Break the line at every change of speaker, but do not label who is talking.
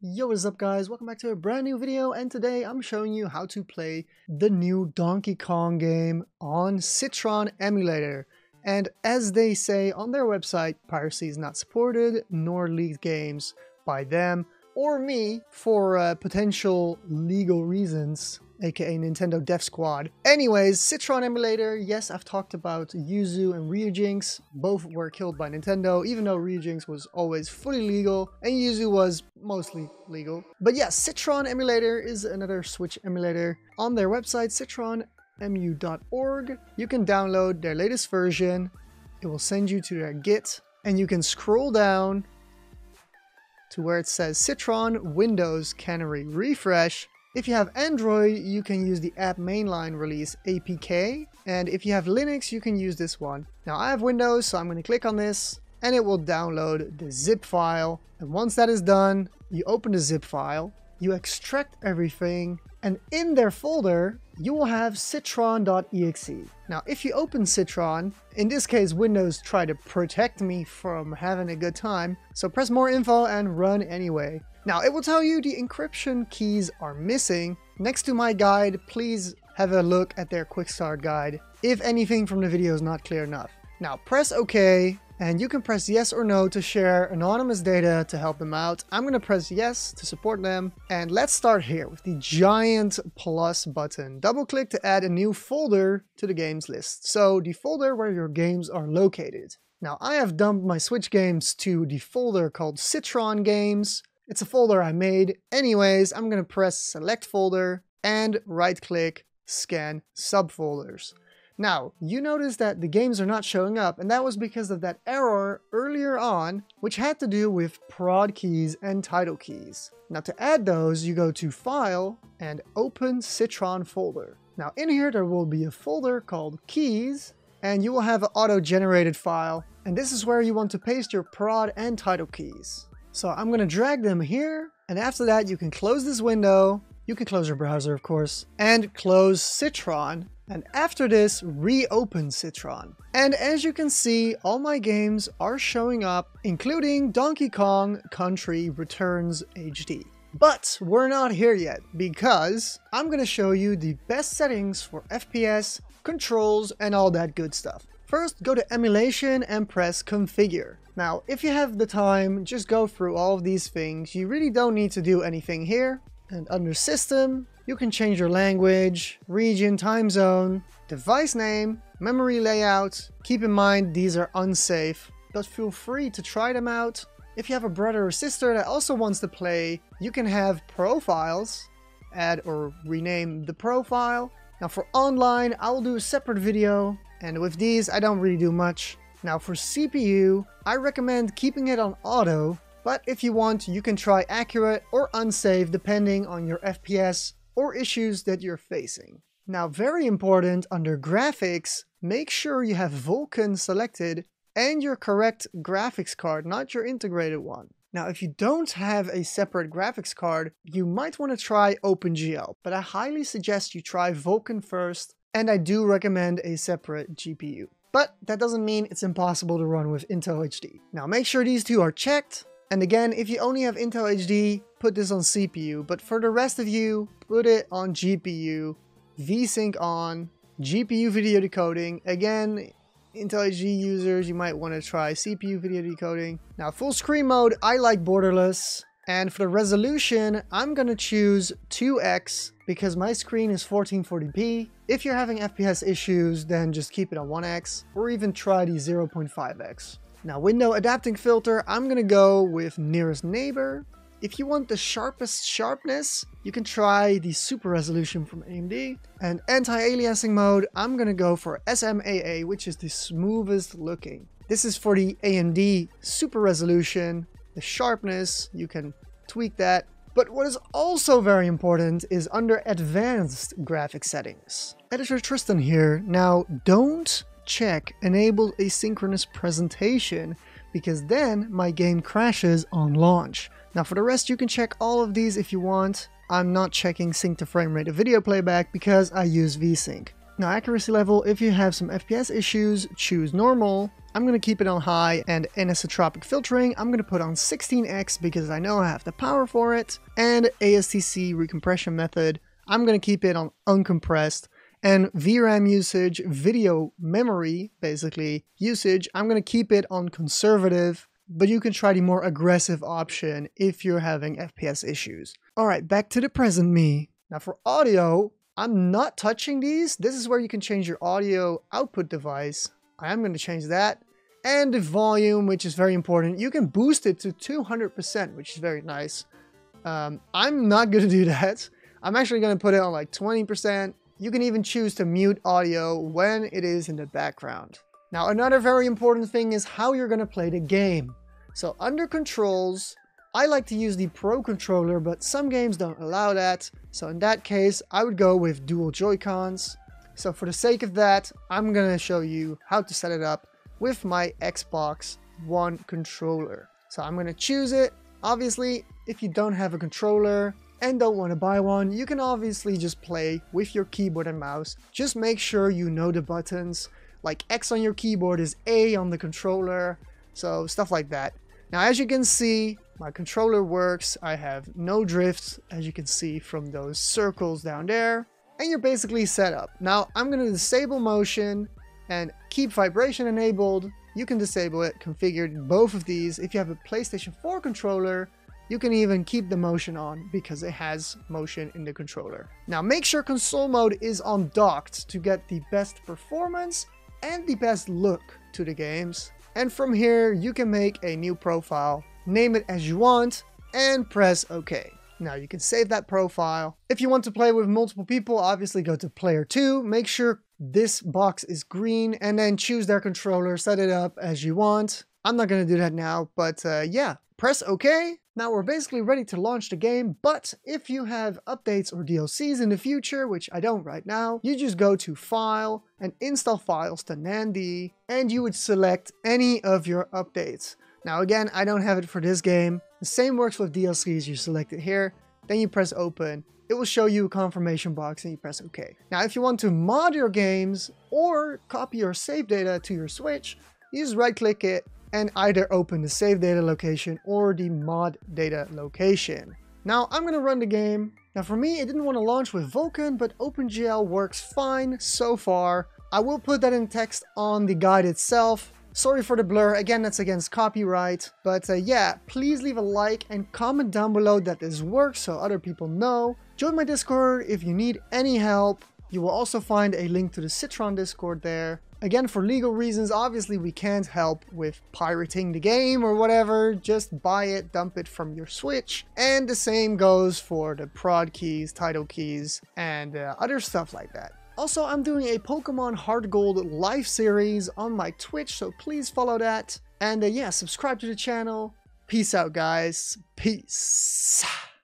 Yo, what is up guys? Welcome back to a brand new video and today I'm showing you how to play the new Donkey Kong game on Citron emulator. And as they say on their website, piracy is not supported nor leaked games by them or me for uh, potential legal reasons aka Nintendo Dev Squad. Anyways, Citron emulator, yes, I've talked about Yuzu and Ryujinx. Both were killed by Nintendo, even though Ryujinx was always fully legal and Yuzu was mostly legal. But yes, Citron emulator is another Switch emulator. On their website, citron-emu.org, you can download their latest version. It will send you to their Git and you can scroll down to where it says Citron Windows Canary Refresh if you have Android, you can use the app mainline release APK, and if you have Linux, you can use this one. Now I have Windows, so I'm going to click on this, and it will download the zip file. And once that is done, you open the zip file, you extract everything, and in their folder, you will have citron.exe. Now, if you open Citron, in this case, Windows try to protect me from having a good time, so press more info and run anyway. Now, it will tell you the encryption keys are missing. Next to my guide, please have a look at their quick start guide if anything from the video is not clear enough. Now, press OK, and you can press yes or no to share anonymous data to help them out. I'm going to press yes to support them. And let's start here with the giant plus button. Double click to add a new folder to the games list. So the folder where your games are located. Now I have dumped my Switch games to the folder called Citron Games. It's a folder I made. Anyways, I'm going to press select folder and right click scan subfolders. Now, you notice that the games are not showing up, and that was because of that error earlier on, which had to do with prod keys and title keys. Now to add those, you go to File and Open Citron folder. Now in here there will be a folder called Keys, and you will have an auto-generated file, and this is where you want to paste your prod and title keys. So I'm going to drag them here, and after that you can close this window, you can close your browser of course, and close Citron, and after this, reopen Citron. And as you can see, all my games are showing up, including Donkey Kong Country Returns HD. But we're not here yet, because I'm gonna show you the best settings for FPS, controls, and all that good stuff. First, go to Emulation and press Configure. Now, if you have the time, just go through all of these things. You really don't need to do anything here. And under System, you can change your language, region, time zone, device name, memory layout. Keep in mind these are unsafe, but feel free to try them out. If you have a brother or sister that also wants to play, you can have profiles, add or rename the profile. Now for online, I will do a separate video, and with these I don't really do much. Now for CPU, I recommend keeping it on auto, but if you want, you can try accurate or unsafe depending on your FPS or issues that you're facing. Now very important under graphics, make sure you have Vulkan selected and your correct graphics card, not your integrated one. Now, if you don't have a separate graphics card, you might want to try OpenGL, but I highly suggest you try Vulkan first, and I do recommend a separate GPU. But that doesn't mean it's impossible to run with Intel HD. Now make sure these two are checked. And again, if you only have Intel HD, put this on CPU. But for the rest of you, put it on GPU. VSync on, GPU video decoding. Again, Intel HD users, you might want to try CPU video decoding. Now full screen mode, I like borderless. And for the resolution, I'm gonna choose 2x because my screen is 1440p. If you're having FPS issues, then just keep it on 1x or even try the 0.5x. Now window adapting filter, I'm gonna go with nearest neighbor. If you want the sharpest sharpness, you can try the super resolution from AMD. And anti-aliasing mode, I'm gonna go for SMAA, which is the smoothest looking. This is for the AMD super resolution the sharpness, you can tweak that. But what is also very important is under advanced graphic settings. Editor Tristan here. Now don't check enable asynchronous presentation because then my game crashes on launch. Now for the rest you can check all of these if you want. I'm not checking sync to frame rate of video playback because I use VSync. Now accuracy level, if you have some FPS issues, choose normal. I'm going to keep it on high and anisotropic filtering, I'm going to put on 16x because I know I have the power for it. And ASTC recompression method, I'm going to keep it on uncompressed. And VRAM usage, video memory, basically, usage, I'm going to keep it on conservative but you can try the more aggressive option if you're having FPS issues. Alright, back to the present me. Now for audio, I'm not touching these. This is where you can change your audio output device. I am going to change that. And the volume, which is very important. You can boost it to 200%, which is very nice. Um, I'm not going to do that. I'm actually going to put it on like 20%. You can even choose to mute audio when it is in the background. Now, another very important thing is how you're going to play the game. So under controls, I like to use the Pro controller, but some games don't allow that. So in that case, I would go with dual Joy-Cons. So for the sake of that, I'm going to show you how to set it up with my Xbox One controller. So I'm going to choose it. Obviously, if you don't have a controller, and don't want to buy one, you can obviously just play with your keyboard and mouse. Just make sure you know the buttons like X on your keyboard is A on the controller, so stuff like that. Now as you can see, my controller works, I have no drifts as you can see from those circles down there, and you're basically set up. Now I'm going to disable motion and keep vibration enabled. You can disable it, configure both of these. If you have a PlayStation 4 controller, you can even keep the motion on because it has motion in the controller. Now make sure console mode is on docked to get the best performance and the best look to the games. And from here, you can make a new profile, name it as you want, and press OK. Now you can save that profile. If you want to play with multiple people, obviously go to player 2, make sure this box is green, and then choose their controller, set it up as you want. I'm not going to do that now, but uh, yeah, press OK, now we're basically ready to launch the game, but if you have updates or DLCs in the future, which I don't right now, you just go to File and Install Files to NAND, and you would select any of your updates. Now again, I don't have it for this game. The same works with DLCs, you select it here, then you press open, it will show you a confirmation box and you press OK. Now if you want to mod your games or copy your save data to your Switch, you just right click it and either open the save data location or the mod data location. Now I'm gonna run the game. Now for me, it didn't want to launch with Vulkan, but OpenGL works fine so far. I will put that in text on the guide itself. Sorry for the blur, again that's against copyright. But uh, yeah, please leave a like and comment down below that this works so other people know. Join my Discord if you need any help. You will also find a link to the Citron Discord there. Again, for legal reasons, obviously we can't help with pirating the game or whatever. Just buy it, dump it from your Switch. And the same goes for the prod keys, title keys, and uh, other stuff like that. Also, I'm doing a Pokemon Heart Gold live series on my Twitch, so please follow that. And uh, yeah, subscribe to the channel. Peace out, guys. Peace.